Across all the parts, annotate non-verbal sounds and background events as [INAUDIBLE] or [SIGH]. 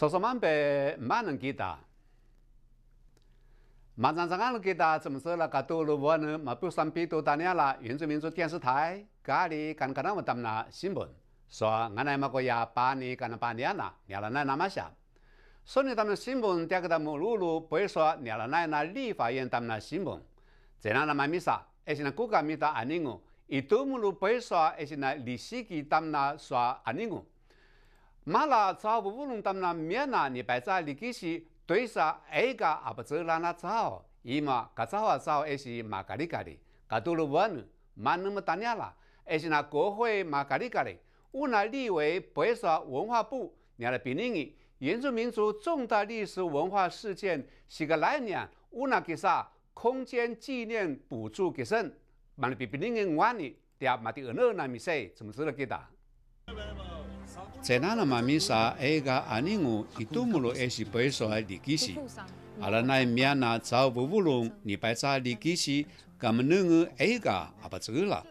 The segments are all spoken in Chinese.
说说满白满能给打，马上上俺们给打怎么说了？噶多了我呢，马不算比多大年了。原住民族电视台咖喱刚刚那么当那新闻，说俺那么个呀八年干了八年了，年了那那么下。所以他们新闻点个他们露露不会说年了那那立法院他们那新闻，在那那么咪啥？而且那国家咪打安宁哦，一多么路不会说，而且那历史给他们那说安宁哦。马拉早不无论他们那面那你摆在你给是对上挨个阿不走那那早，伊嘛个早啊早也是马咖哩咖哩，个多了问，蛮那么大年了，而且那国会马咖哩咖哩，我那立为不会说文化部，你来比邻的原住民族重大历史文化事件是个来年，乌那给啥空间纪念补助给省，蛮比比邻的晚呢，第二嘛的二那那米 say，怎么知道给打？在那那嘛米啥，哎个阿尼我一多木罗也是不会说历史，阿拉那面那早不乌龙，你白查历史，咁么能个哎个阿不走了，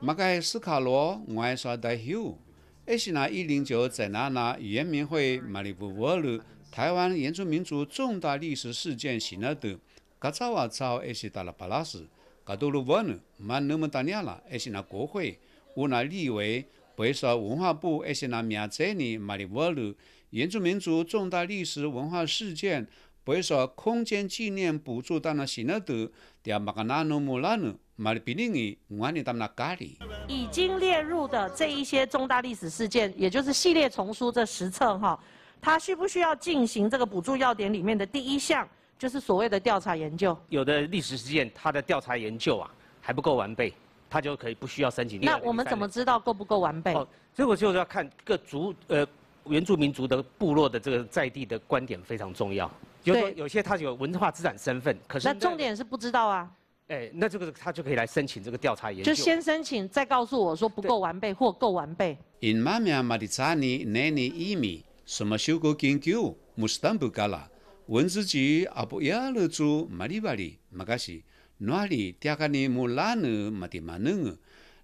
马个斯卡罗我说代休，也是那一零九在那那原民会马里布沃鲁台湾原住民族重大历史事件行了的，噶早啊早也是到了巴拉斯，噶多鲁沃呢，蛮那么大年了，也是那国会，我那立为。不会说文化部而且那名在呢马里沃鲁原住民族重大历史文化事件，不会说空间纪念补助到那新了的，第二马个那诺木拉努马里比林尼我你到那咖喱。已经列入的这一些重大历史事件，也就是系列丛书这十册哈，它需不需要进行这个补助要点里面的第一项，就是所谓的调查研究？有的历史事件，它的调查研究啊还不够完备。他就可以不需要申请。那我们怎么知道够不够完备？哦，这个就是要看各族呃原住民族的部落的这个在地的观点非常重要。就是说有些他有文化资产身份，可是那重点是不知道啊。哎，那这个他就可以来申请这个调查研究。就先申请，再告诉我说不够完备或够完备。因妈咪马的查尼奈尼伊米什么修过研究，穆斯坦布嘎拉文字局阿布亚勒族马里巴里马嘎西。哪里第二个呢？木拉呢？没得嘛能？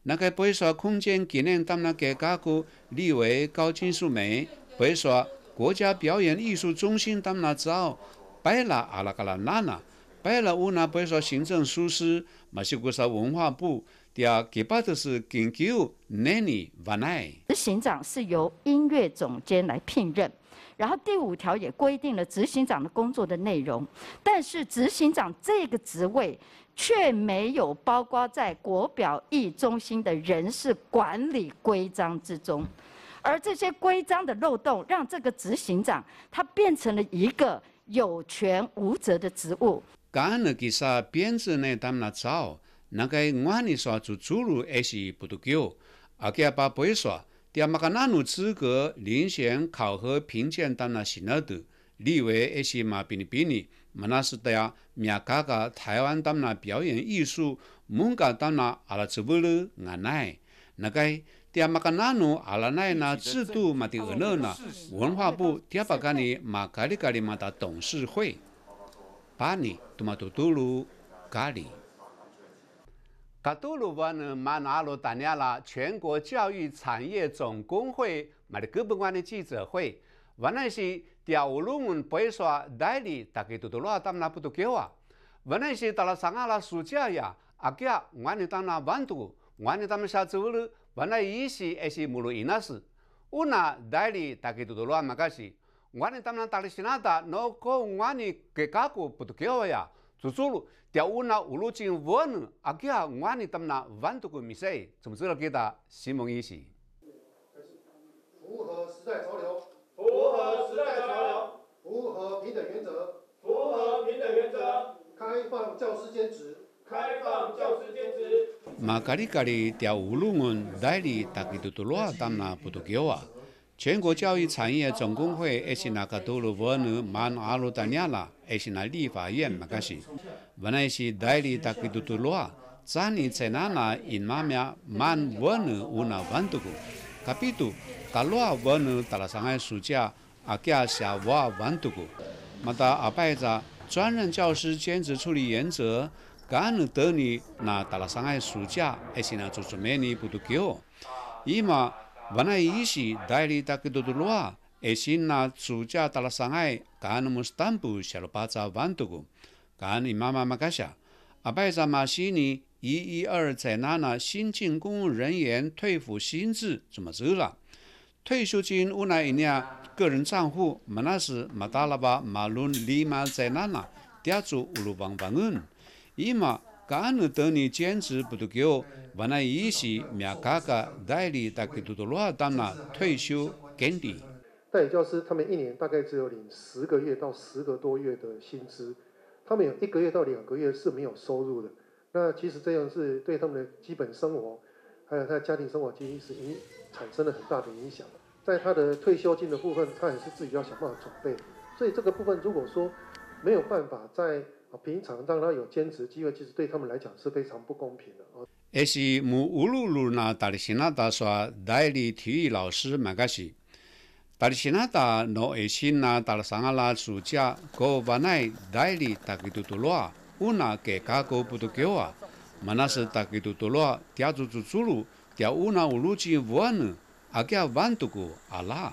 那个不会说空间纪念他们那个加固立为高金属煤，不会说国家表演艺术中心他们那造，摆了阿拉个拉那那，摆了我那不会说行政疏失，嘛是个说文化部，第二给把的是研究哪里万奈。执行长是由音乐总监来聘任。然后第五条也规定了执行长的工作的内容，但是执行长这个职位却没有包括在国表艺中心的人事管理规章之中，而这些规章的漏洞，让这个执行长他变成了一个有权无责的职务。干了给啥编制呢？他们那找那个我你说做主路还是不够，而且把不会说。第二，马个那努资格遴选考核评鉴当那行了的，例为一些嘛比你比你，嘛那是的呀，面嘎嘎台湾当那表演艺术，蒙嘎当那阿拉做不了俺奈，那个第二马个那努阿拉奈那制度嘛的二那那文化部第二把个呢嘛咖喱咖喱嘛的董事会，把你多嘛多多鲁咖喱。噶多鲁湾呢，马纳鲁达尼亚拉全国教育产业总工会买的各部官的记者会，完那些调论文不会说代理，大概都都罗他们那不都给我。完那些到了上阿拉暑假呀，阿家我呢当那完读，我呢他们下走了，完那一些那些木路伊那是，我那代理大概都都罗嘛个是，我呢他们打了西那达，那个我呢给家国不都给我呀。做做了，调乌那乌路进沃呢，阿吉啊，我呢他们那万多个米塞，怎么知道给他西蒙意思？符合时代潮流，符合时代潮流，符合平等原则，符合平等原则，开放教师兼职，开放教师兼职。马咖哩咖哩调乌路们全国教育产业总工会也是那个多鲁沃努曼阿鲁达尼亚拉，也是那立法院嘛个是，原来是代理大给多多罗啊，咱你在那那因妈咪曼沃努乌那万多个，卡比多卡罗啊沃努打了上海暑假阿加下瓦万多个，嘛达阿拜着专任教师兼职处理原则，干能得你那打了上海暑假，也是那做做咩呢不都给我，伊嘛。原来伊是代理大概多多罗啊，而新那暑假到了上海，干那么是单步下了八早万多个，干你妈妈嘛干下，阿拜在马西尼一一二在那那新进公务人员退抚薪资怎么走了？退休金无奈一年个人账户没那是没打了吧？马路立马在那那调住五六万万元，伊嘛干那等你兼职不得够，完了一些面嘎嘎代理大概多多罗当那退休金的。代理教师他们一年大概只有领十个月到十个多月的薪资，他们有一个月到两个月是没有收入的。那其实这样是对他们的基本生活，还有他的家庭生活，其实是影产生了很大的影响。在他的退休金的部分，他也是自己要想办法准备。所以这个部分如果说没有办法在平常让他有兼职机会，其实对他们来讲是非常不公平的啊。也是木乌鲁鲁那大理新那大说代理体育老师蛮个是。大理新那大诺二新那大了上阿拉暑假，个万奈代理大概都多罗。乌那给加个不多够啊，嘛那是大概都多了，调住住走路，调乌那乌路去玩呢，阿个玩多个阿拉。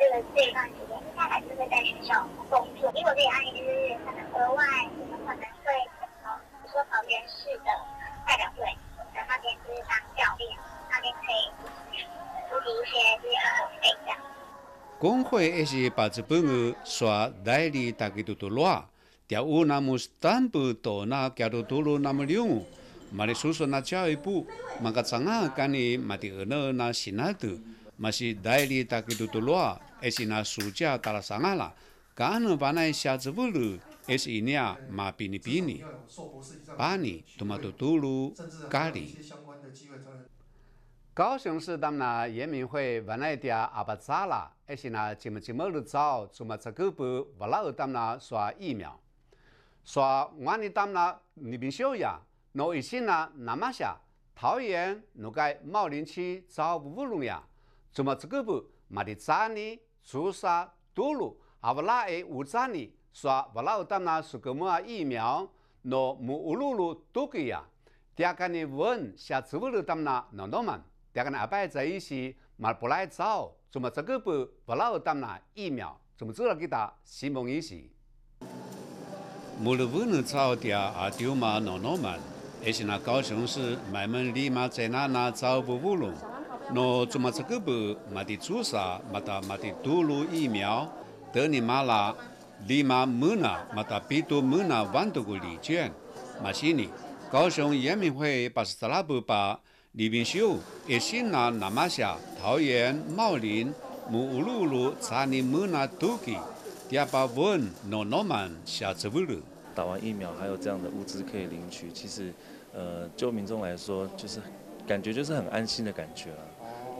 这个这一段时间，应该还是会在学校工作。因为我这个案例就是可能额外，可能会呃，比如说桃园市的代表队在那边就是当教练，那边可以。工会也是把这本个说代理大概都多乱，调乌那么单不多那加多多了那么两，嘛的叔叔那教育部，嘛个长啊干的嘛的二那那新那的，嘛是代理大概都多乱，也是那暑假到了上啊啦，干了把那下子不了，也是一年嘛比你比你，把你都嘛都多了咖喱。高雄市当那延民会原来的阿巴扎啦，而且呢，今么今么日早，怎么这个不不老当那刷疫苗，刷完你当那你边小呀，那一些呢，那么下桃园那个茂林区找五龙呀，怎么这个不嘛的扎呢，朱砂多路，阿不拉诶五扎呢，刷不老当那是个么疫苗，那木乌路路都个呀，第二个呢问下次不了当那那那么。第二个阿伯在一起，买不来找，怎么这个不不老打那疫苗，怎么做了给他心梦一些。无论不能找的阿丢嘛闹闹嘛，而且那高雄市慢慢立马在那那找不无论，那怎么这个不没得注射，没得没得毒路疫苗，等你妈啦，立马没那没得比多没那万多个礼券，嘛西尼，高雄人民会把是拉不把。李炳秀也新拿南马下桃园茂林木乌鲁鲁查尼木那都给第二把问诺诺曼下子不了。打完疫苗还有这样的物资可以领取，其实呃就民众来说就是感觉就是很安心的感觉了。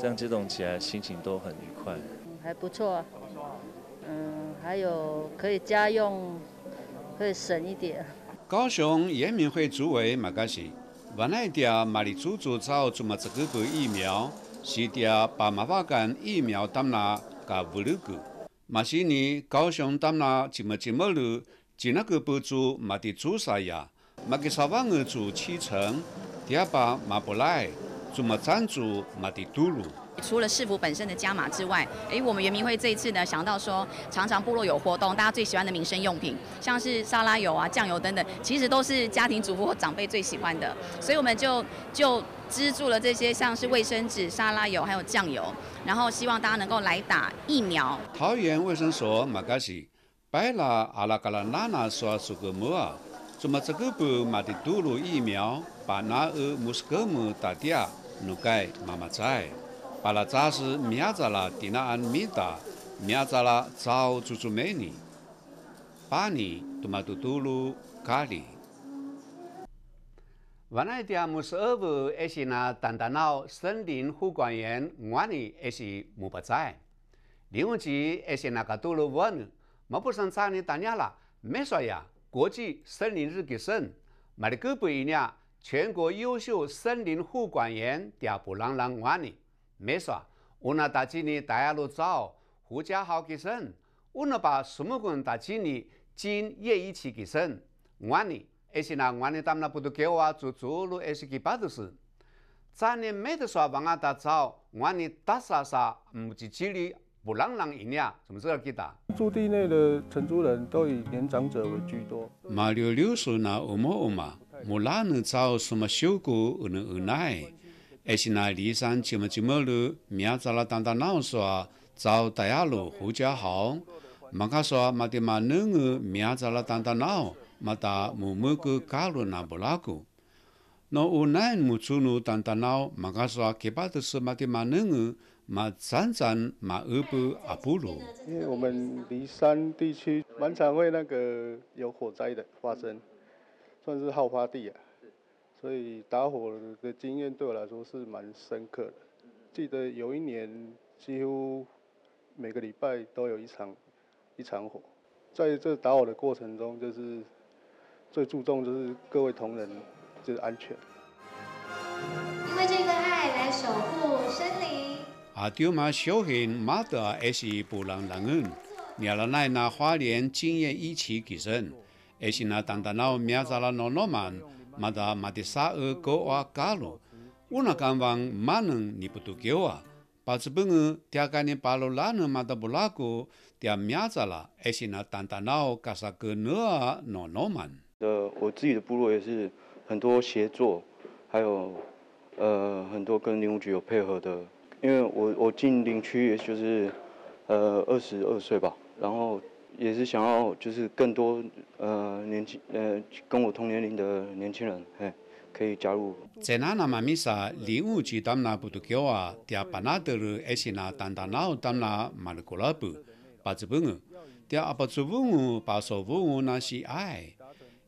这样接种起来心情都很愉快。还不错，嗯，还有可以家用，可以省一点。高雄延民会主委马家西。原来的马里祖祖找怎么这个个疫苗，是的把麻花干疫苗当拿噶五六个，马西尼高雄当拿怎么怎么路，只那个补助马的注啥呀？马给沙万二做七成，第二把马不来，怎么赞助马蒂杜鲁？除了市府本身的加码之外，哎，我们圆明会这一次呢，想到说，常常部落有活动，大家最喜欢的民生用品，像是沙拉油啊、酱油等等，其实都是家庭主妇或长辈最喜欢的，所以我们就就资助了这些，像是卫生纸、沙拉油还有酱油，然后希望大家能够来打疫苗。桃园卫生所马嘎西，拜拉阿拉嘎拉娜娜说是个么啊？怎么这个不买的多路疫苗，把那二穆斯格姆打掉，努盖妈妈在。把那扎是苗子了，地那安米大，苗子了早住住美女，把你都嘛都都路咖喱。原来的木是国际森林日给省，买的个不一样，全国优秀森林护管员第二部让让我呢。没说，我那大经理大家都找胡家豪给生，我那把树木工大经理今也一起给生，我呢也是那我们他们那不都给我做走路，也是给巴的事。咱年没得说往俺打找，我们打啥啥，目前这里不让人一样，怎么知道给打？驻地内的承租人都以年长者为居多。马六六岁那欧么欧嘛，木哪能找什么修过而能而来？还是那离山这么这么路，明早了当当闹说找大家路胡家好，马卡说马的马能个明早了当当闹。mata mumuku kalu na bolaku. No unain mucunu tantanau makaswa kepatu semati manengu ma zanzan ma upu apulu. 因为我们离山地区蛮常会那个有火灾的发生，算是好发地啊，所以打火的经验对我来说是蛮深刻的。记得有一年几乎每个礼拜都有一场一场火，在这打火的过程中就是。最注重就是各位同仁就是安全。因为这份爱来守护森林。阿丢马小贤马德也是不让人恩，伢了奶拿花莲经验一起提升，也是那当当老苗扎了诺诺曼，马达马的沙尔高瓦加罗，我那敢望马能你不都给我，把这本个第二个年巴罗拉呢马达不拉过，第二苗扎了，也是那当当老加萨个诺诺诺曼。呃，我自己的部落也是很多协作，还有呃很多跟林务局有配合的。因为我我进林区也就是呃二十二岁吧，然后也是想要就是更多呃年轻呃跟我同年龄的年轻人，哎可以加入。在那那嘛米萨林务局他们那不都叫啊，第二把那得了，还是那单单那他们那马了过来不，把这本，第二把做文物，把说文物那是爱。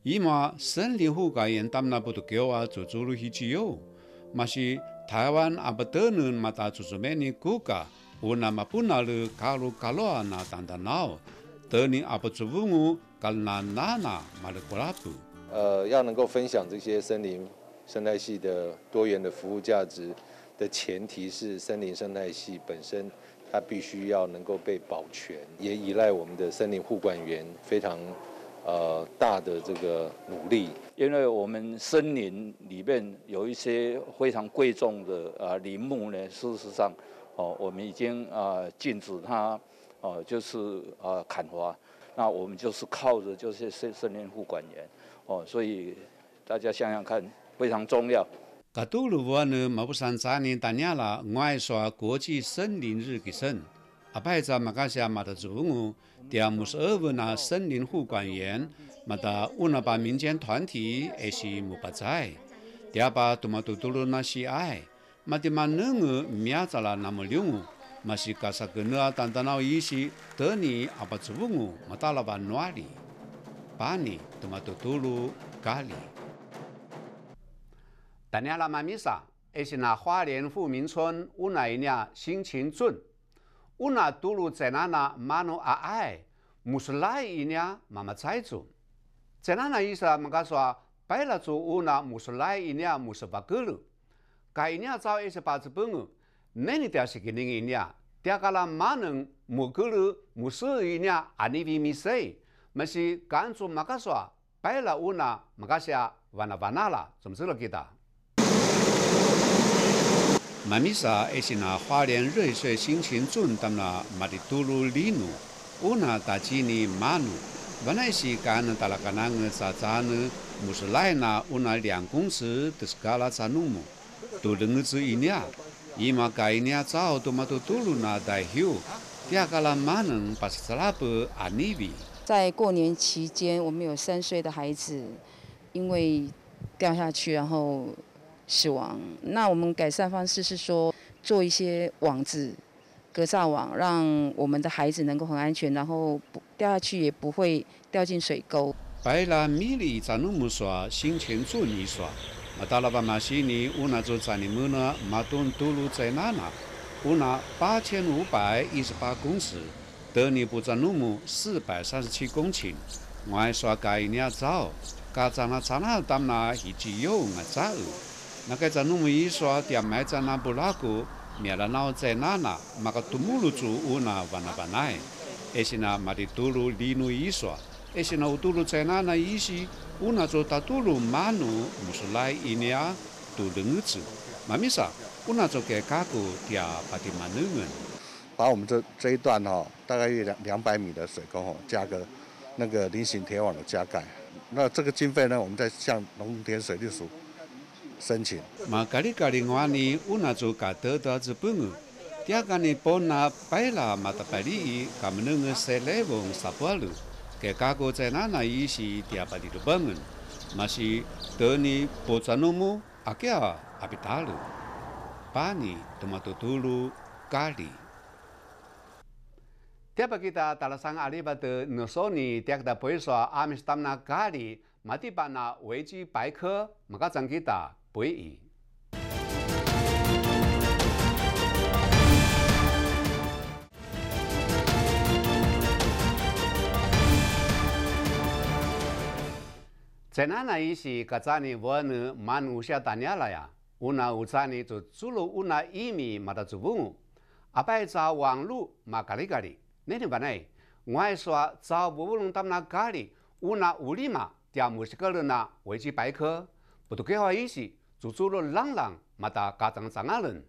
伊嘛森林护管员他们那不都叫啊做做路去自由，嘛是台湾阿不得呢嘛打做做咩呢国家，我那么不拿了卡路卡路啊那当当闹，得呢阿不做文物，卡那那那嘛的过来不。呃，要能够分享这些森林生态系的多元的服务价值的前提是，森林生态系本身它必须要能够被保全，也依赖我们的森林护管员非常。呃，大的这个努力，因为我们森林里面有一些非常贵重的啊林木呢，事实上，哦，我们已经啊禁止它，哦，就是啊砍伐，那我们就是靠着就是森森林护管员，哦，所以大家想想看，非常重要。噶多鲁沃呢，毛不山三年大年了，爱说国际森林日给生。阿拜在马家下马的祖母，第二木是二位那森林护管员，马达乌那把民间团体也是木不在，第二把多马多多罗那喜爱，马的马能个苗子了那么牛，马是嘎萨格那单单那意思，得你阿把祖母马达了把哪里，把你多马多多罗咖喱。大年拉马米萨，也是那花莲富民村乌那一年心情准。Una dulu cenana manu a ai muslai inya mama caizu cenana isa mengaswa paila zu una muslai inya musabakulu ka inya zao isa pazu bungu neni dia sikining inya dia kala maneng mukulu musu inya anivi misei masih kanzu makaswa paila una makasya wana vanala 怎么知道 kita 马米萨也是那花莲瑞水心情准当那马的杜鲁里努，乌那大吉尼马努，本来是干那达拉干那个啥啥呢，木是来那乌那两公尺的是嘎拉扎努木，都能个子一年，伊嘛该一年早都嘛都杜鲁那代休，第二个啦马能把是扎拉布阿尼比。在过年期间，我们有三岁的孩子因为掉下去，然后。死亡。那我们改善方式是说，做一些网子、格栅网，让我们的孩子能够很安全，然后不掉下去也不会掉进水沟。白兰米里在那么说，新前做你耍，那到了巴马西尼，乌那就在你们那马东道路在哪呢？乌那八千五百一十八公尺，德尼布在那么四百三十七公顷。我还说该一年早，该在那在那当那一直有我早。那个在农民一说，店卖在那不拉古，灭了那在那那，马个土木路住屋那完了完来，而且呢，马的土路里路一说，而且呢，我读了在那那意思，我那做到读了马努，不是来一年读两字，妈咪啥，我那做给加个点把的马努人。把我们这这一段哈，大概有两两百米的水沟哈，加个那个菱形铁网的加盖。那这个经费呢，我们再向农田水利署申请。嘛，咖喱咖喱话呢，我那做加得到日本个，第二个呢，帮那白啦嘛的白里，他们那个塞来往沙坡路，给加个在那那伊是第二把的日本人，嘛是得呢，波扎诺姆阿吉阿阿比达路，巴尼多玛多图鲁咖喱。Tiap kita talasan ali batu nusoni tiap kita pui so amis tamna kali mati bana weji baike maka jang kita pui i. 在那那一时，个早呢我呢蛮有些大年了呀，我那有早呢就做了我那一米嘛的做不，阿拜在网路嘛咖哩咖哩。那天晚上，我说找不拢他们那家里，我那屋里嘛，点木是个人呐，维基百科，不都给我意思， 就做了朗朗，嘛达家长长啊人。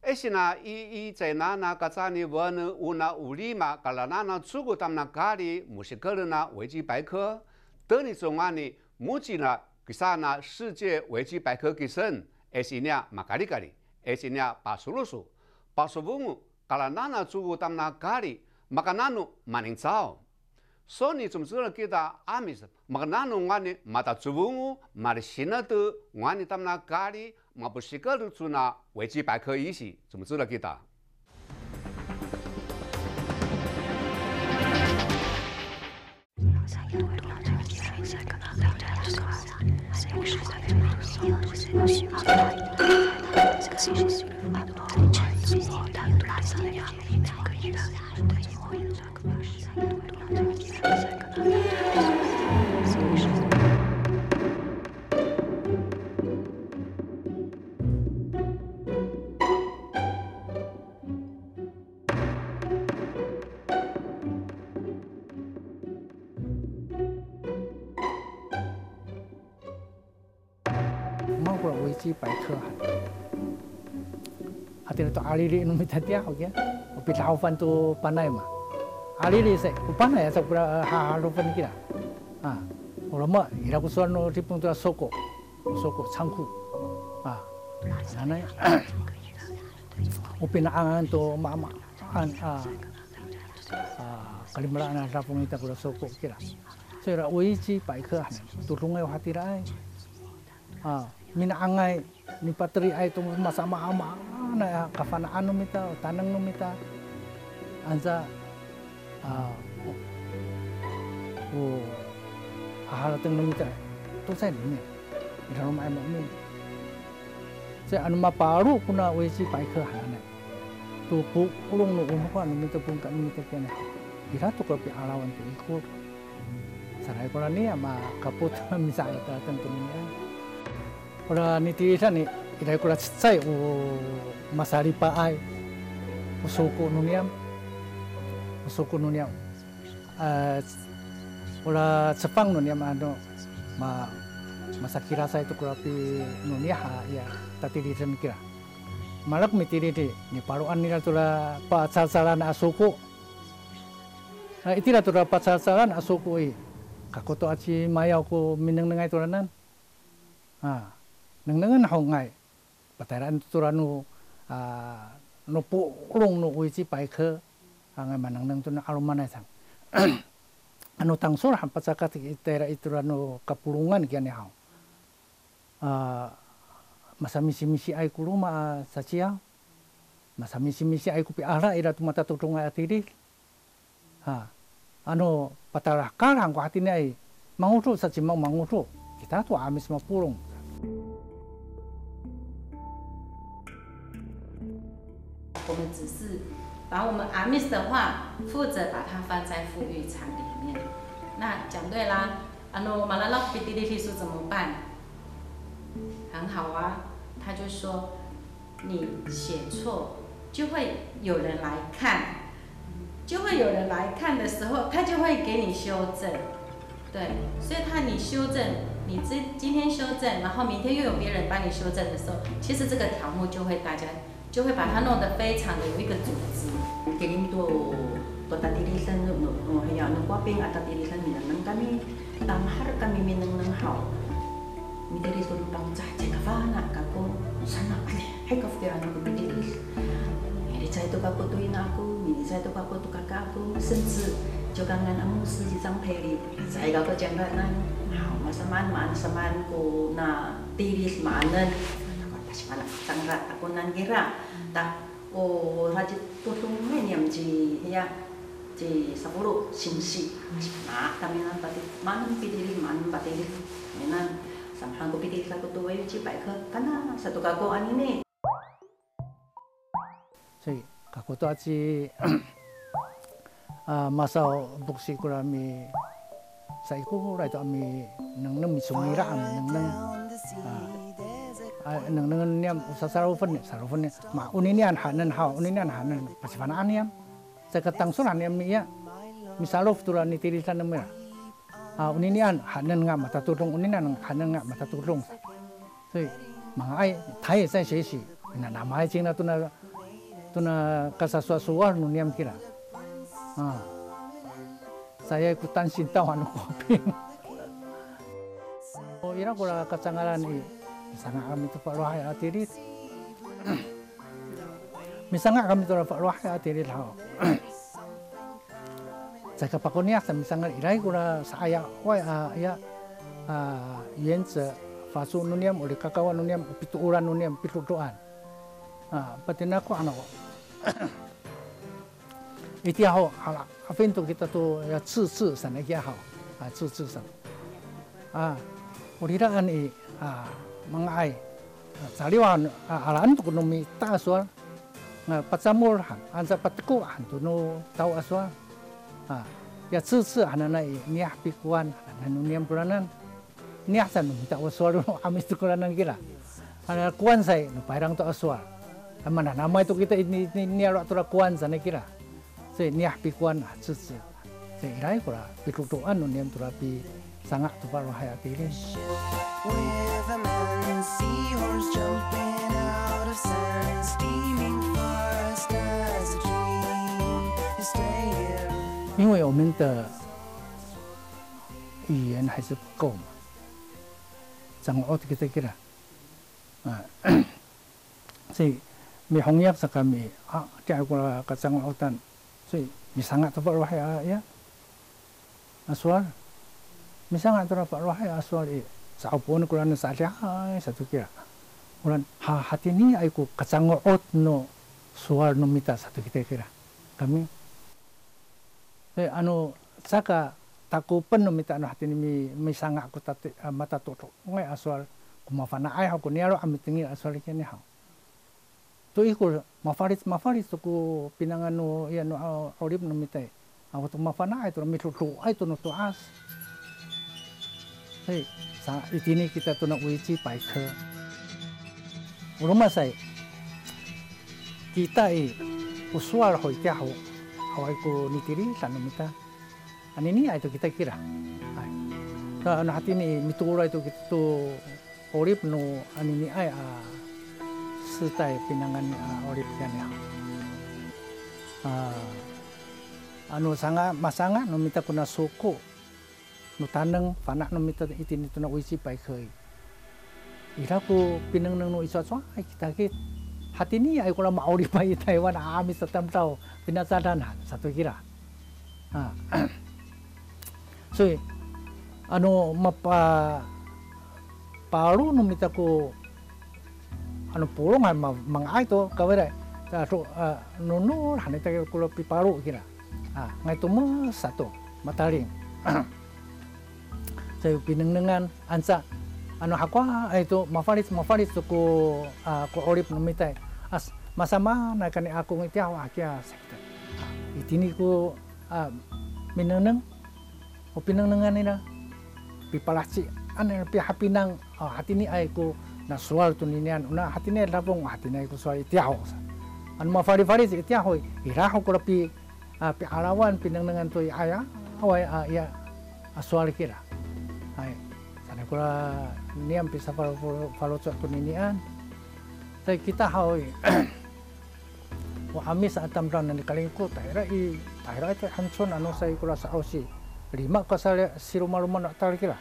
而且呢，伊伊在那那个啥呢？我呢，我那屋里嘛，噶啦那那出过他们那家里，墨西哥人呐，维基百科，等你中啊呢，目前呢，个啥呢？世界维基百科给生，而且呢，嘛咖哩咖哩，而且呢，八十六数，八十五，噶啦那那出过他们那家里。makanano maning tsao. So ni tsumtsura kita amis makanano ngani mata tsubungu mari sinatu ngani tamna kari mabushikalu tsuna weji baike isi tsumtsura kita. Thank you. 百科哈，啊，这个到阿里里弄没得掉嘅，我比老饭都搬来嘛。alili se upana ya sakura harupan kira ah ulama ira kusuano tipung tu soko soko changku ah sana upina angan to mama an ah kalimala na rapung ita kura soko kira so ira uichi paika turungai hatirai ah mina angai ni patri ai tu masama ama na ah, kafana anu mita tanang nu mita. Anza uh o ahara teng mita. Tu sai ni ni dalam mai mo ni sai anu ma paru kuna wei si pai ke ha na tu pu kulung nu um kwa nu mita pun ka nu mita ke dira ira tu ka pi alawan tu ikut sarai kola ni ama kaput [LAUGHS] misalnya tentang ni ya ta tentu ni. Kola ni ti sa ni ira kola sai o masari pa ai. Usoko nuniam. suku nunia uh, ula Jepang nunia ano ma masa kira saya itu kurapi nunia ha ya tadi di sana kira malak mitiri di ni paruan nila tula pa sasaran asuku nah itilah tula pa sasaran asuku i kakoto aci mayau ku mineng nengai tulanan ah neng nengan hongai pataran turanu ah no pu ulung no uici paike ang manang nang tuna alumana sang [CLEARS THROAT] anu tangsur hampa sakat itera itu anu kapulungan kian hau uh, masa misi misi ai kuluma sacia masa misi misi ai kupi ara ira tu mata tutunga atiri ha anu patara karang ko hati ai. Mangutu saci mau mangutu kita tu amis mau pulung 们只是把我们阿 miss 的话负责把它放在富裕场里面。那讲对啦，啊，那马拉拉比迪丽提出怎么办？很好啊，他就说你写错就会有人来看，就会有人来看的时候，他就会给你修正。对，所以他你修正，你今今天修正，然后明天又有别人帮你修正的时候，其实这个条目就会大家就会把它弄得非常的有一个组织。给您多多打点医生，我我我还要能挂病啊，打点医生，你能干咪？当哈的干咪咪能能好？你这里说的当在这个方案，干部算哪块？还搞点那个别的医生？你再多搞个对那个，你再多搞个多搞搞，甚至就刚刚阿姆斯一张拍的，再搞个讲个那好，马上慢慢慢慢过那地理慢了。搞个讲个那，好嘛什么嘛什么 ko na tiris maanan, kasi mana tangga ako nan gira, ta o rajit tutong men yam ji ya ji sapulu simsi, ma kami nan pati manam pitiri manam patiri, menan samhang ko pitiri sa ko tuway ji baik ke kana satu kago anine 所以 kako to aci ah masa buksi kura mi sai ko rai to mi nang nang mi sungi ra mi nang nang ah nang nang niam sa saru fen saru fen ma uni nian hanan ha uni nian hanan pasifana aniam sa katang sunan niam mi ya misalof tura ni tiri tan mi ah uni nian hanan nga mata turung uni nian hanan nga mata turung 所以 mga ai 他也在学习那那么爱经那都那 tu na kasaswasuar no niam kira. Ah. Saya ikutan sintawan ko ping. Oh, ira ko kacangalan i sanga kami tu Pak Rohai atirit. Misanga kami tu Pak Rohai atirit hao. Saya kapakonia sa misanga irai ko saya wai a ya a 原则法术 nuniam oleh kakawan nuniam pitu uran nuniam pitu doan. Ah, patina ko ano 一定好好了，啊，分都 kita tu ya 自治上来也好啊，自治上啊，我哋安尼啊，mga ay saliwan alaan to kuno mi ta aswa nga patsamur han ansa patku han to no tau aswa ah ya 自治 hanana i niah pikuan hananu niam kuranan niah san mi ta aswa no amis to kuranan kira. Ana kuan sai no pairang to aswa mana nama itu kita ini ini alok tura kuan sana kira. Se niah pi kuan ah cuci se irai kura pi tutuan nun yang tura pi sangat tu paru hayat ini 因为我们的语言还是不够嘛，掌握这个这个了，啊，所以 mi hongyap sa kami ah tiya ko la kasang autan so mi sangat to par wahai ya aswal mi sangat to par wahai aswal i sa upon ko ran sa ja sa tu kira ulan ha hati ni ai ko kasang ot no suar no mita sa tu kita kira kami eh anu saka takupan no mita no hati ni mi mi sangat ko tate mata to ngai aswal kumafana ai ha ko ni aro amitingi aswal kene ha to iko mafaris mafaris ko pinangan no ya no orip no mitai ako to mafana ito mi to ay to no to as hey sa itini kita to na uichi pai ke uruma sai kita i usuar hoi tia ho hawai ko nitiri sa no mita ani ni ay to kita kira ay ta na hati ni mitura ito kita to orip no ani ni ay ah 世代 pinangan uh, orip yan ya. Uh, ano sanga masanga no mita kuna suko no tanang panak no mita itin ito na uisi pai khơi ira ko pinang nang no isa so ai kita kit hati ni ai kula maori [LAUGHS] pai Taiwan ami sa tam tau. Pinasadan satu kira. Ha. So ano mapa paru no mita ko ano pulong ay mga ito kawere ta so no no hanay tayo kulo piparu kira. Ah ngay tumo satu mataling [CLEARS THROAT] sa pinangnangan ansa ano hakwa ito mafalis mafalis ko uh, ko orip no mitay as masama na kani akung iti awa kia sekta iti ni ku uh, ah, mineneng o pinenengan ina pipalaci ane pi hapinang oh, hati ni ai ku na suar tu ninian una hati ni labung ah, hati ni ku suar iti awa an ma fari fari iti awa iraho ku lepi uh, pi arawan pinenengan tu ayah awai uh, a suar kira. Ai sana kura niam pi safar falo tu ninian Tapi kita hau wa amis atam ran ni kalingko tahira i tahira itu hanson anu sai kula sa ausi lima ka sa siruma luma nak tar kira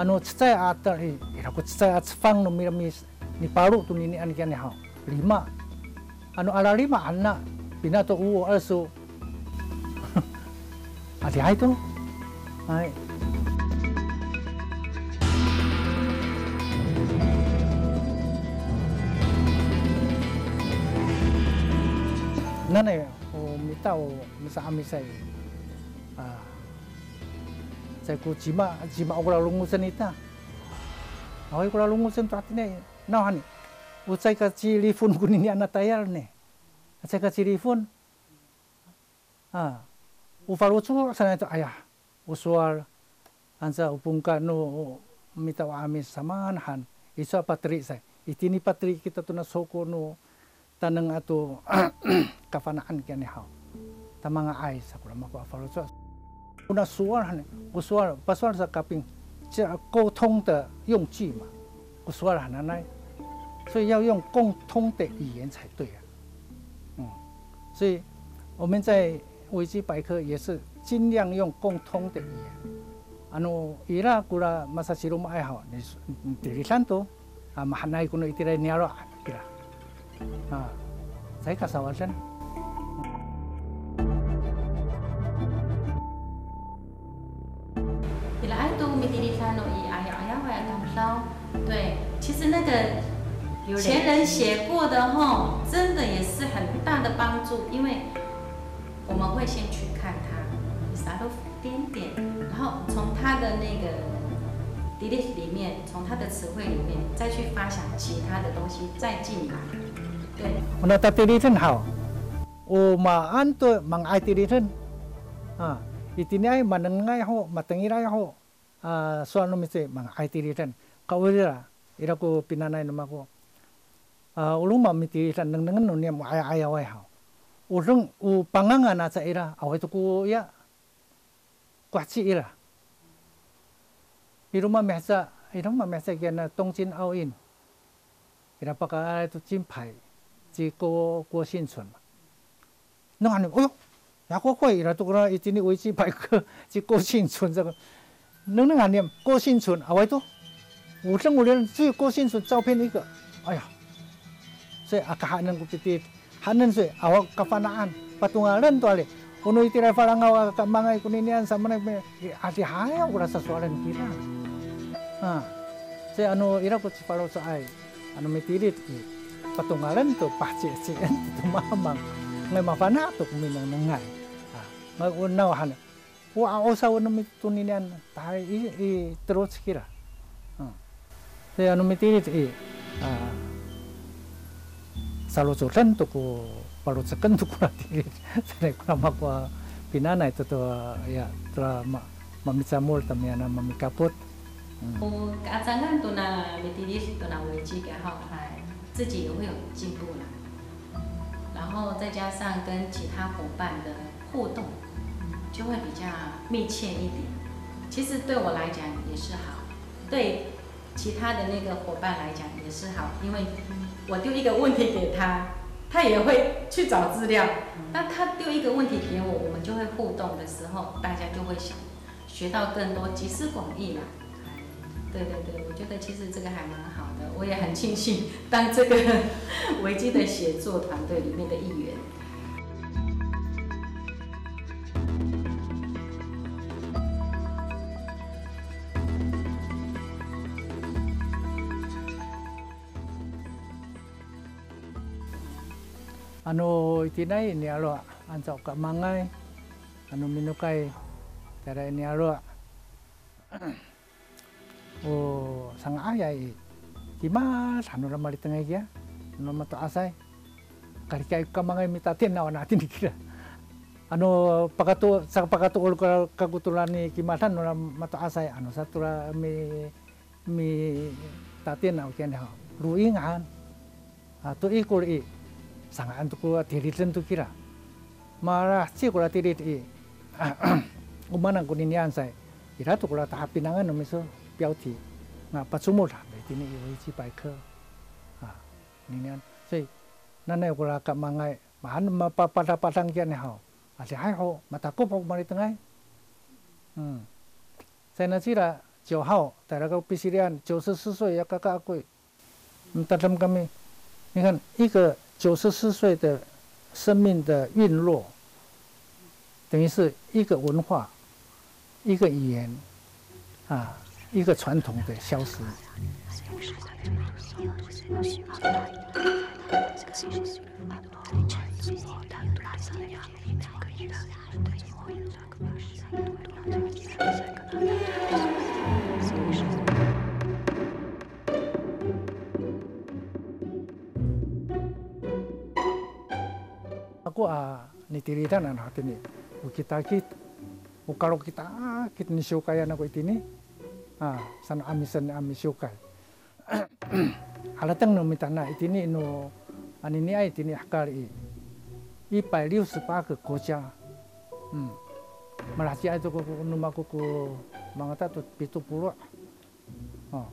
anu cai atar i ira ku cai at fang no miramis ni paru tu nini an kian hau lima anu ala lima anak binato u also ati hai tu hai 何を見たを見さみさい。Ah. Oh, oh, saya ku jima jima kula lungusen ita. Awai ah. kula lungusen tatine nahan. Oh, Ucai ka cilifun kunini anak tayal ne. Ucai ka cilifun. Ah. Ufar ucu sana itu ayah. Usuar anza upungka no mita wa amis samahan. Isu patri saya. Itini patri kita tuna soko no tanang ato kafanaan kian ni hao tamanga ai sa kula mako afalo so una suar han usual pasal sa kaping 这沟通的用具嘛，我说了很难，所以要用共通的语言才对啊。嗯，所以我们在维基百科也是尽量用共通的语言。あのイラクラマサシロマアイハワねデリサントあまはないこのイテラニアロキラ あ saya kasawasan "你来读米迪利山诺伊哎呀哎呀，我要感烧。对，其实那个前人写过的哈，真的也是很大的帮助，因为我们会先去看它，啥都点点，然后从它的那个 d i l 里面，从他的词汇里面再去发想其他的东西，再进来。对。Una tatiritan hao. O maan to mang ai tiritan. Ah, itinai manangai ho matangirai ho. Ah, soal no miste mang ai tiritan. Kawira ira ko pinanay nama ko. Ah, ulung ma mitiritan nang nangan no niya mo ay ay away hao. Ulung u panganga na sa ira away to ko ya. Kwachi ira. Iruma mehsa iruma mehsa kaya na tongchin awin. Ira pa ka ito chimpai. 即郭郭幸存嘛，那俺哎呦，呀国会啦，都个已经的维基百科，即郭幸存这个，能能俺念郭幸存啊，外头五十五年只有郭幸存照片一个，哎呀，所以啊，还能个别还能说啊，我 kafanaan patungalan to ale. Uno iti rai falangaw ka mga kuninian sa mana ati haya ura sa soalan kita. Ah. Sa ano ira ko palo sa ay. Anu mitirit patungalan to pace cien to mamang ngai mafana to kuminang nangai ngai unaw han wa osa uno mituninan tai i i terus kira saya anu mitirit i salo sultan to ko palu seken to ko tiri saya kuna makwa pinana itu to ya tra mamisamul tamiana mamikaput 我阿张干都那没地里都那危机给好，自己也会有进步啦。然后再加上跟其他伙伴的互动，就会比较密切一点。其实对我来讲也是好，对其他的那个伙伴来讲也是好，因为我丢一个问题给他，他也会去找资料。那他丢一个问题给我，我们就会互动的时候，大家就会想学到更多，集思广益啦。对对对，我觉得其实这个还蛮好的，我也很庆幸当这个维基的写作团队里面的一员。anu itinay ni alo ansa ka mangay anu minukay tara ni alo o sang ayay kima sanu ra mali tengay kya no mato asay kari ka mangay mitatin na natin kira ano pagatu sa pagatuol ka kagutulan ni kimatan no mato asay ano sa tura mi mi tatin na kyan ha ruingan ato ikul i sangaan tu ko tiritan tu kira mara si ko tirit i umana ko ninian sai ira tu ko tahapinangan no miso 标题，啊，把注目产的今年有维基百科，啊，你看，所以那那我来干嘛哎，马上嘛把把它把上见的好，而且还好，嘛打过跑马里等哎，嗯，在那去了九号，在那个必须练九十四岁要嘎嘎贵，嗯，但他们干咩？你看一个九十四岁的生命的陨落，等于是一个文化，一个语言，啊，一个传统的消失。Aku a ni tiri tanan hati ni. Kita kita, kalau kita kita ni suka yang aku ini, ah sana amisan ami syukai. Alatang no mitana itu ini no ani ni ai itu ni akal i. 一百六十八个国家，嗯，马来西亚这个努马古古，马达都比都部落，哦，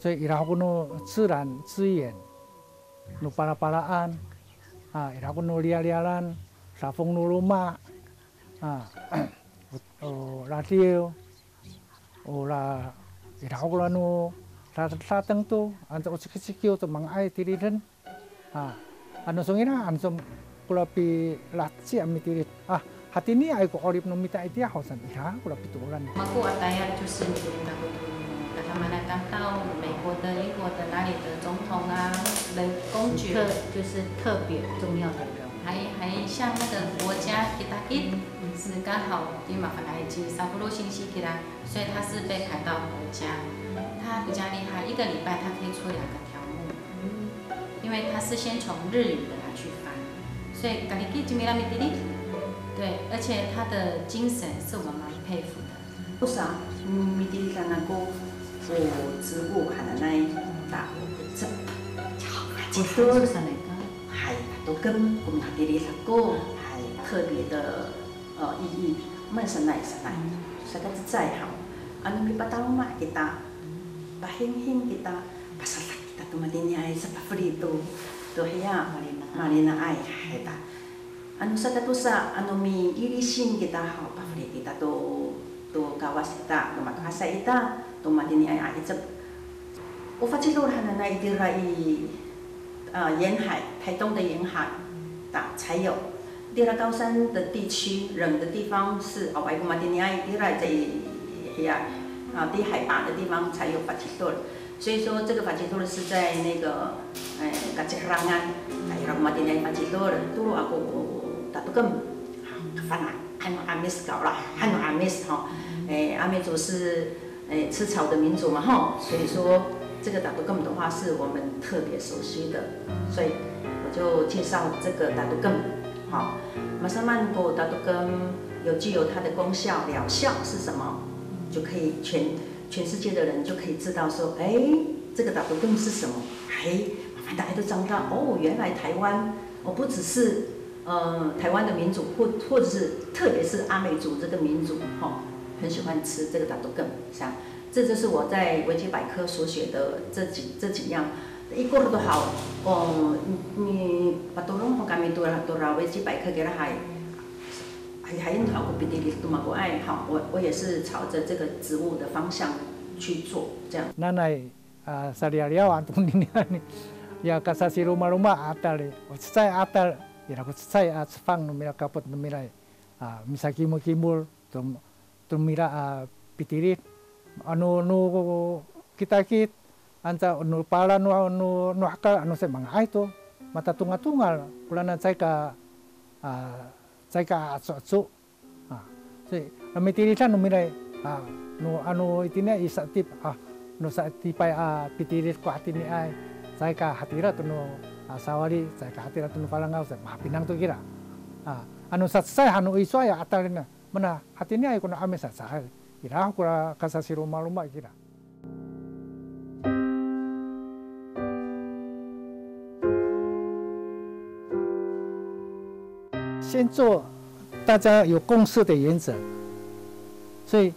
所以伊拉古努自然资源，努巴拉巴拉安，啊，伊拉古努利亚利亚兰，沙风努鲁马，啊，哦，radio，哦啦，伊拉古拉努，sa sa tentu anto sikit-sikit tu mangai tiridan ah anu sungina ansom kula pi latsi ami tirit ah hati ni ai ko orip no mita itia hausan ira kula pituran 马库尔达亚就是那个那他们来当到美国的、英国的哪里的总统啊、人公爵，特就是特别重要的人。还还像那个国家给他给是刚好对马法来及萨布洛星期给他，所以他是被排到国家。他比较厉害，一个礼拜他可以出两个条目，因为他是先从日语的来去翻，所以咖喱给吉米拉米迪利，对，而且他的精神是我蛮佩服的。不少，嗯，米迪干那个我植物含的那一大这，几多是那个，还都跟我们米迪那个还特别的哦意义慢下来下来下个是再好啊努比巴达罗马给他把星星给他把萨拉给他多么的你爱萨拉给他多么的布利多多黑呀，马里娜玛丽娜爱海达阿努萨达多萨阿努米伊利辛给他好巴夫里给他多多高瓦西达多玛多阿塞伊达多玛丽你爱阿里这。我发现都是他的那一点了呃沿海台东的沿海打才有第二高山的地区，冷的地方是哦，外国马丁尼埃第二这呀。啊，低海拔的地方才有法吉多，所以说这个法吉多是在那个，哎，噶吉克拉安，哎，然后马丁内法吉多尔，多罗阿古达都更，反来，汉诺阿米斯搞了，汉诺阿米斯哈，哎，阿美族是哎吃草的民族嘛哈，所以说这个达都更的话是我们特别熟悉的，所以我就介绍这个达都更，好，马萨曼果达都更有具有它的功效疗效是什么？就可以全全世界的人就可以知道说，哎，这个打独更是什么？哎，大家都知道哦，原来台湾哦不只是呃台湾的民族，或或者是特别是阿美族这个民族，哈，很喜欢吃这个打独更，像这就是我在维基百科所写的这几这几样，一个都好哦，你把多龙和甘米多啦多啦维基百科给他还。还还用讨过比迪里多嘛？我爱好，我我也是朝着这个植物的方向去做，这样。那那啊，萨利亚利亚安东尼尼尼，ya kasasi rumah-rumah atal, saya atal, ya aku saya at fang numira kapot numira, ah misaki mo kimul, tum tumira ah pitirit, anu nu kita kit, anta nu pala nu nu nu akal anu saya mangai to, mata tungal-tungal, kulanan saya ka ah 在家做做啊，所以那么第二天我们来啊，no ano itinnya isa tip ah no sa tipay ah pitirit ko atin ni ay saya ka hatira to no sawari saya ka hatira to no palangaw sa mapinang to kira ah ano sa saya hanu iso ya atalina mana hatinya ay kuna ame sa sa ira ko kasasi rumah rumah kira 先做大家有共识的原则，所以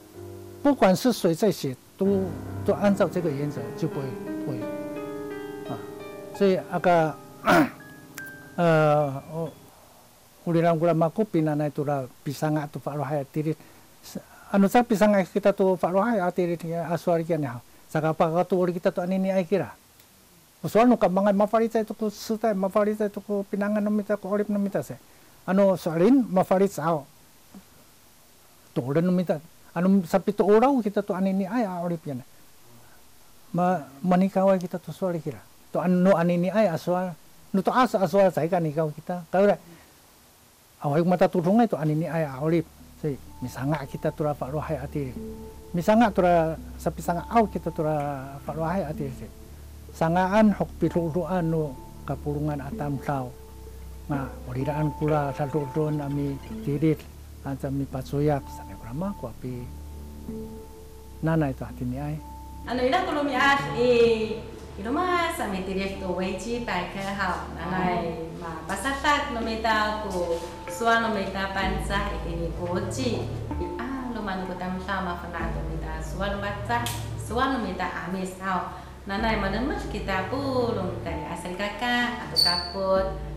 不管是谁在写，都都按照这个原则就不会不会啊。所以那个 [COUGHS] 呃，我我哩让我来马古比那那多了，比上个都发罗海提哩，啊，那啥比上个给他都发罗海阿提哩，阿苏阿里干好，啥个把个都我哩给他都安尼尼爱给啦。我说侬干嘛？麻烦你在这个时代，麻烦你在这个平安的农民在搞的农民在噻。Anu soalin mafarit sao tu ulen nomita anu sapi tu orau kita tu anini ai olip yan ma manikawai kita tu soal kira tu anu anini ai aswal nu tu asa aswal sai kan nikau kita kau awai mata turunga itu anini ai olip sei misanga kita tura fa rohai ati misanga tura sapi sanga au kita tura fa rohai ati sei sangaan hok piluruan no kapulungan atam tau nga oriraan kula sa doon ami tirit at mi patsuyak sa negrama ko api nanay to atin ni ay ano ilang kulumi at eh Iluma sa may tirik to wechi pa ka ha nanay ma pasatat no meta ko suwa no meta pansa ikini kochi ah luman ko tam sama fana to meta suwa no meta suwa no meta amis ha nanay manamas kita po lum tay asal kakak atau kaput aray aray 第八 kita 大上阿里巴的侬说呢？第个背说，那么下七八个樱花公园调住五六八镇，马个上记得背译。明那也是那那么下，我那有在呢，古鲁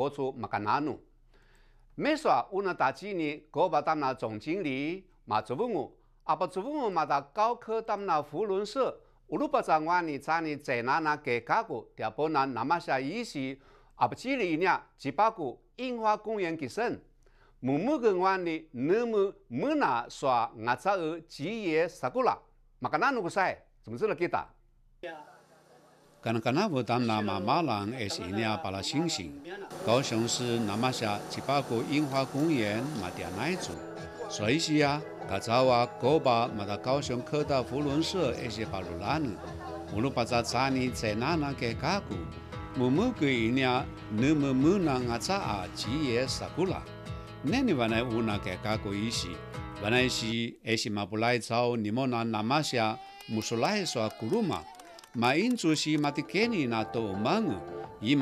gochu makananu meswa una tachini go ba tamna 总经理马祖文阿巴祖文马达高科 tam 那福伦社乌鲁巴扎 ngwani zani zenana ge gagu dia bona namasha isi 阿巴基里呢吉巴古樱花公园，其实木木个园里，南么木那耍阿扎尔几页杀过了？马格纳那个赛，总是来给打。格那马格纳马马人，也是一定把他清醒。高雄是那么下七八个樱花公园，没得耐做。所以是啊，阿早话过把，没到高雄去到佛伦社，也是白罗卵。无论帕扎山尼在哪，那给搞过。木木个 inia 那么木那啊查啊吉耶萨古拉那你完来无那给加古一些完来是一些嘛不来找你们那南马峡木苏来说古鲁嘛 mainzu si matikeni na to mangu 七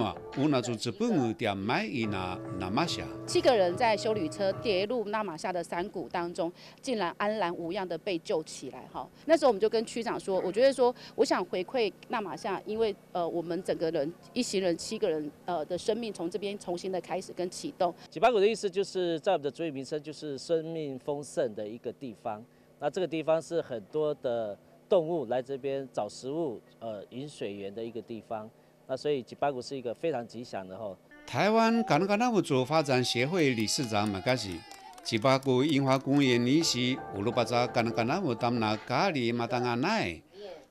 个人在修理车跌入纳马夏的山谷当中，竟然安然无恙的被救起来。哈，那时候我们就跟区长说，我觉得说，我想回馈纳马夏，因为呃，我们整个人一行人七个人呃的生命从这边重新的开始跟启动。吉巴谷的意思就是在我们的主语名称就是生命丰盛的一个地方。那这个地方是很多的。动物来这边找食物、呃饮水源的一个地方，那所以吉巴谷是一个非常吉祥的吼。台湾甘纳纳姆族发展协会理事长马卡西，吉巴谷樱花公园里是乌鲁巴扎甘纳纳姆他们那咖喱马达阿奈，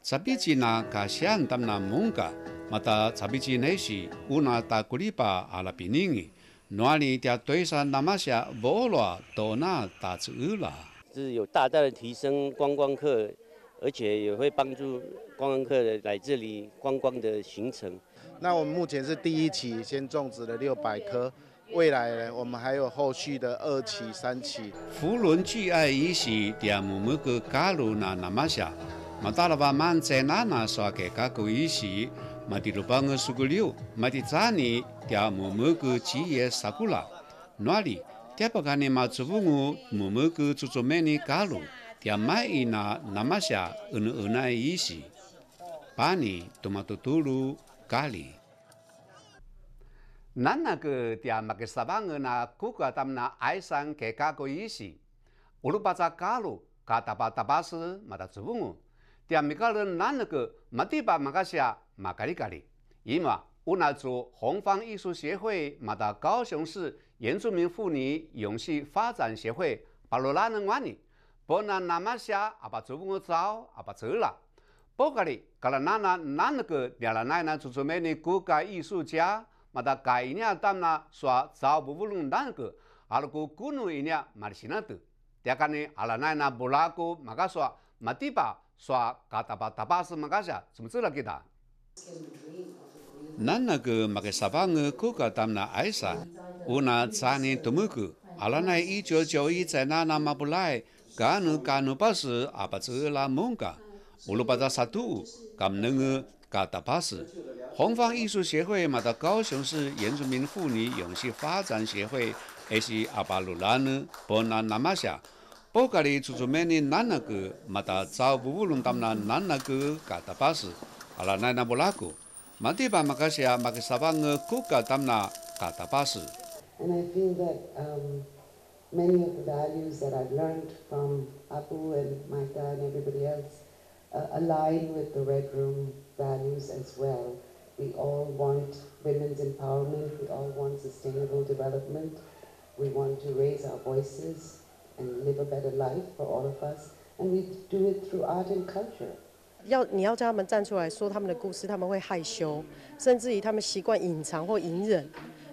查比吉那卡西安他们那蒙嘎，马达查比吉那是乌那达古里巴阿拉比尼尼，哪里的对上那么些波罗多那大子啦？是有大大的提升观光客。而且也会帮助观光客来这里观光的行程。那我们目前是第一期先种植了六百棵，未来呢，我们还有后续的二期、三期。福伦聚爱一起点木木个加入那那么下，马达拉巴曼在那那耍给加个一起，马蒂鲁邦个苏个六，马蒂扎尼点木木个基业萨古拉，哪里？点不干你马祖父母木木个做做咩呢加入？dia mai ina namasya unu una isi pani tomato tulu 咖喱。咱那个在马格萨巴尔那古他们那埃山格加格伊西，乌鲁巴扎咖鲁加达巴达巴斯马达祖翁，在米格伦咱那个马蒂巴马格西亚马咖喱咖喱，伊嘛乌那族红方艺术协会马达高雄市原住民妇女永续发展协会巴罗拉能管理。不那那么些，阿爸做不早，阿巴走了。不过嘞，kala na na na na ke dia la na na chu chu me ni ku ka yi su jia ma da ka yi nya tam na swa za bu bu lung dan ke al ku ku nu yi nya mar shi na tu dia ka ni ala na na bu la ku ma ga swa ma ti pa swa ka ta pa ta pa su ma ga sha chu chu la ki da nan na ke ma ke sa ba nge ku ka tam na ai sa. U na za ni tu mu ku ala na yi jiu jiu yi zai na na ma bu lai ka nu ka nu pa su a pa zu la mong ka. Pada satu kam nenge kata pas。红方艺术协会嘛，到高雄市原住民妇女永续发展协会，也是阿巴鲁拉呢，波那那马下，波卡里出出面的那那个，嘛到早不乌龙他们那那个卡达巴斯，阿拉那那不拉个，嘛地巴马卡西亚马克萨邦个库卡他们那卡达巴斯。And I feel that um, many of the values that I've learned from Apu and Maita and everybody else uh, align with the Red Room values as well. We all want women's empowerment, we all want sustainable development, we want to raise our voices and live a better life for all of us, and we do it through art and culture. 要你要叫他们站出来说他们的故事，他们会害羞，甚至于他们习惯隐藏或隐忍。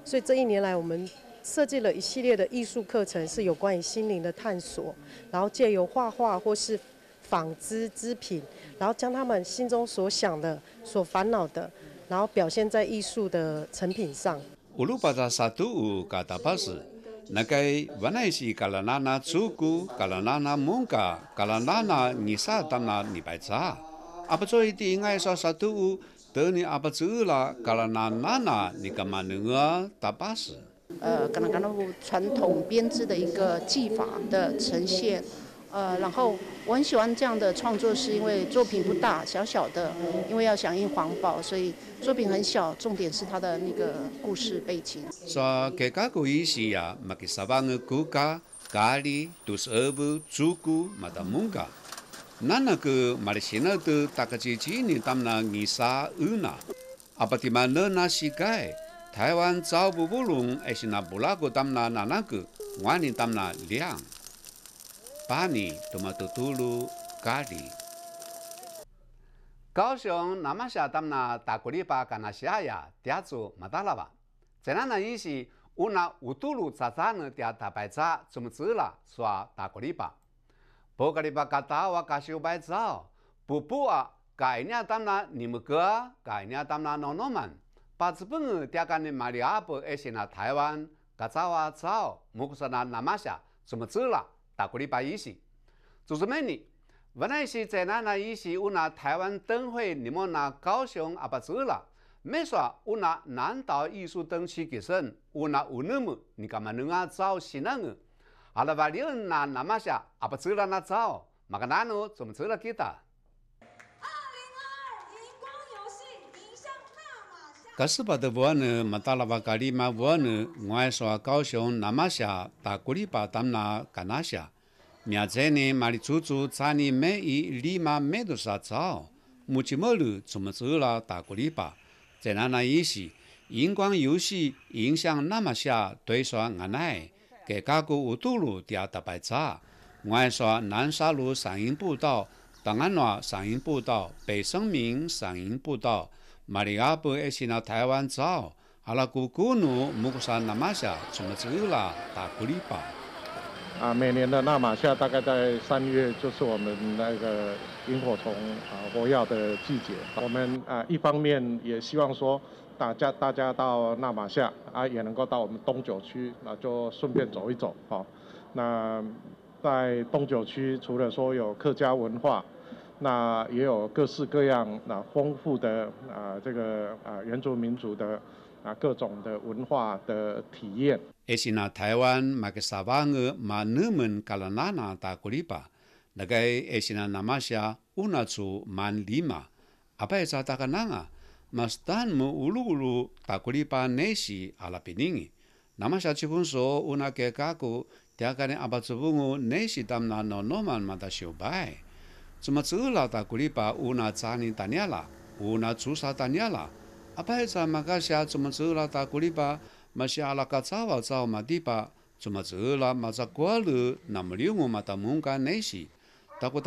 所以这一年来，我们设计了一系列的艺术课程，是有关于心灵的探索，然后借由画画或是纺织织品，然后将他们心中所想的、所烦恼的，然后表现在艺术的成品上。巴沙都乌达巴，那是拉，拉，拉白，阿做一点爱沙都乌，你阿走了，拉干嘛？达巴。呃，拉拉传统编织的一个技法的呈现。呃，然后我很喜欢这样的创作，是因为作品不大，小小的，因为要响应环保，所以作品很小，重点是它的那个故事背景。所以这个意思呀，马吉萨邦的国家咖喱都是阿布朱古马达蒙噶，那那个马来西亚的大概几几年，他们那尼沙乌那，阿巴蒂马勒那西盖，台湾早不不隆，还是那布拉格他们那那那个，我念他们那两。多么都吐露咖喱。高雄那么下 tamna 大古里巴干那下呀，点做马达拉吧。在那那意思，我那乌杜鲁扎扎呢，点大白扎怎么知了？说大古里巴，不古里巴嘎达哇嘎修白扎，不不啊，概念 tamna 你们个，概念点那诺诺们。把日本人点干的马里亚布，而且呢，台湾、噶早啊早，莫个说那那马下怎么走了？大个礼拜一些，就是每年，无论是在哪那一些，我拿台湾灯会，你们拿高雄阿不走了，没说我拿南岛艺术灯区给生，我拿乌鲁木，你干嘛能啊找西南人？阿拉把你人拿那马下阿不走了那找，马个南路怎么走了给他？可是把的我呢，马达拉巴咖喱嘛我呢，我说高雄那么下，大古里巴他们那干那下，明仔呢马里祖祖在你每一里嘛没多少早，目前没路怎么走了大古里巴，在那那一些荧光游戏影响那么下，对说俺奶给加个五度路第二大白茶，我说南沙路上营步道，档案路上营步道，北生明上营步道。马里亚布也是那台湾早，阿拉古古努木克山那马下怎么走了大古里巴。啊，每年的纳马夏大概在三月，就是我们那个萤火虫啊活跃的季节。我们啊一方面也希望说，大家大家到纳马夏啊也能够到我们东九区，那就顺便走一走好、那在东九区除了说有客家文化。那也有各式各样那丰富的啊这个啊原住民族的啊各种的文化的体验。也是那台湾马个沙巴个马你们卡拉纳纳大古里巴，那个也是那那马下乌那处曼里马，阿拜查大个那啊，马斯坦姆乌鲁乌鲁大古里巴那是阿拉比宁，那马下基本说乌那个加古，第二个呢阿巴祖布那是他们那诺诺曼马达修拜。怎么走了大古里巴乌那扎尼达尼啦，乌那朱萨达尼啦，阿拜在马个下怎么走了大古里巴，马西阿拉个早啊早马地巴，怎么走了马扎过了，那么溜我马达蒙干那些，大古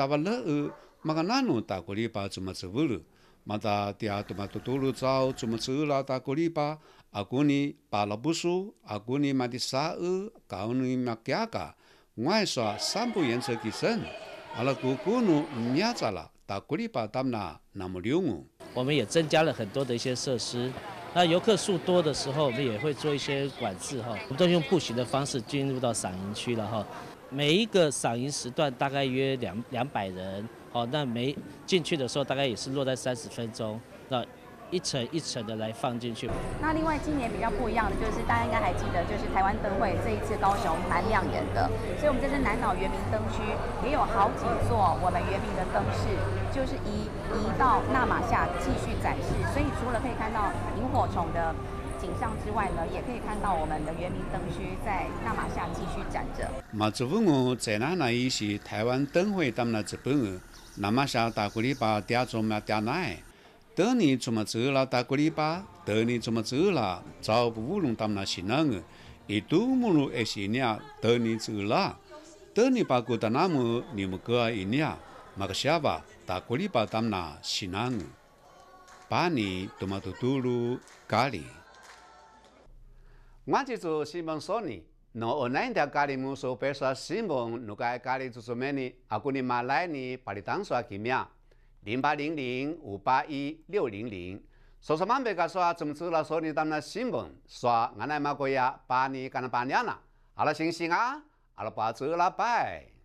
阿拉古古努伢子啦，打古里巴达那那么六五。我们也增加了很多的一些设施。那游客数多的时候，我们也会做一些管制哈。我们都用步行的方式进入到赏银区了哈。每一个赏银时段大概约两两百人，好，那每进去的时候大概也是落在三十分钟。那一层一层的来放进去。那另外今年比较不一样的就是，大家应该还记得，就是台湾灯会这一次高雄蛮亮眼的，所以我们这次南岛原民灯区也有好几座我们原民的灯饰，就是移移到纳马下继续展示。所以除了可以看到萤火虫的景象之外呢，也可以看到我们的原民灯区在纳马下继续展着。嘛，这份我在那那一些台湾灯会他们那这本个，那么下大古里巴点中嘛点奶，等你怎么走了大古里巴，等你怎么走了，找不乌龙他们那些那个，一度木路一些呢，等你走了，等你把古达那么你们个一呢，嘛个下吧，大古里巴他们那些那个，把你多么多多路咖喱。我就是西蒙索尼。no online dia kali musuh pesa simbong nukai kali tu sumeni aku ni malai ni palitang sua kimia 零八零零五八一六零零，说说满别个说怎么知了说你当那新闻？说俺来马国呀，把你干了半年了，阿拉信息啊，阿拉把走了拜。